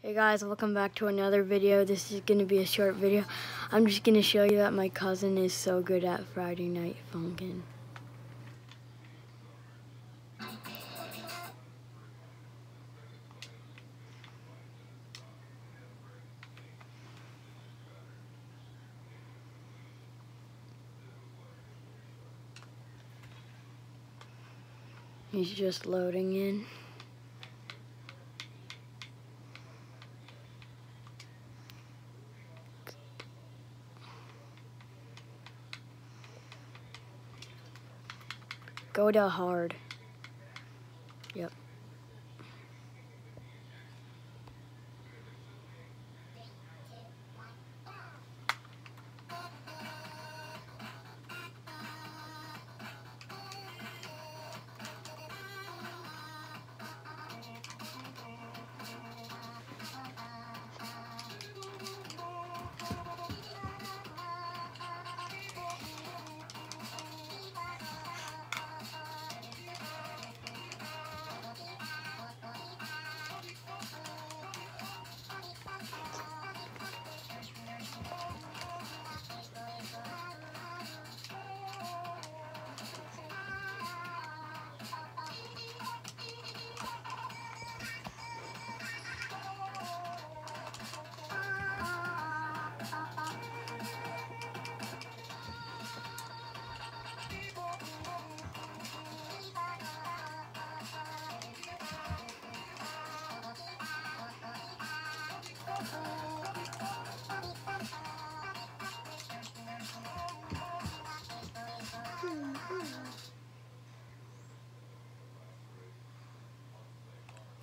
Hey guys, welcome back to another video. This is going to be a short video. I'm just going to show you that my cousin is so good at Friday Night Funkin'. He's just loading in. Go to hard. Yep.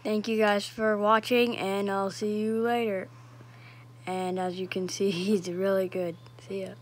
Thank you guys for watching, and I'll see you later. And as you can see, he's really good. See ya.